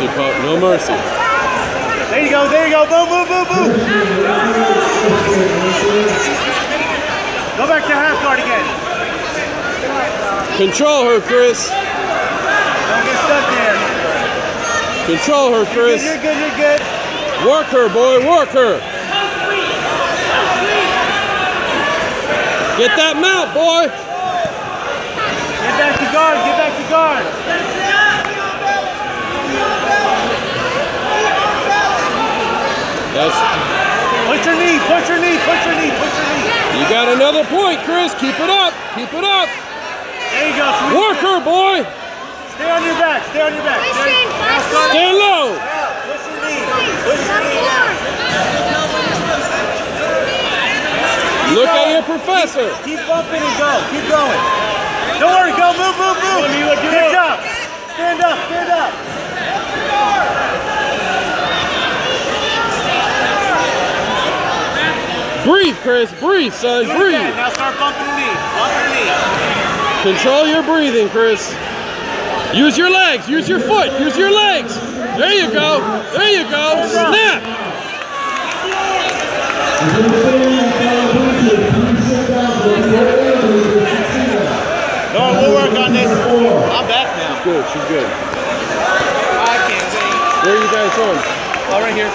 mercy, pup. No mercy. There you go, there you go. Boom, boom, boom, boom. Go back to half guard again. Control her, Chris. Don't get stuck there. Control her, You're good, Chris. you're good, you're good. Work her, boy. Work her. Get that mount, boy. Get back to guard, get back to guard. That's Put your knee, put your knee, put your knee, put your knee. you got another point, Chris. Keep it up. Keep it up. There you go. sweet. Work her, boy. Stay on your back, stay on your back. Stay, Stay low. out. Push your knee. Push your knee. Look at your professor. Keep bumping and go. Keep going. Don't worry, go, move, move, move. Good job. Stand up, stand up. Breathe, Chris. Breathe, son. Breathe. again. Now start bumping your knee. Bump your knee. Control your breathing, Chris. Use your legs. Use your foot. Use your legs. There you go. There you go. Snap. No, we'll work on this. I'm back now. Good. She's good. I can't wait. Where are you guys from? All oh, right here.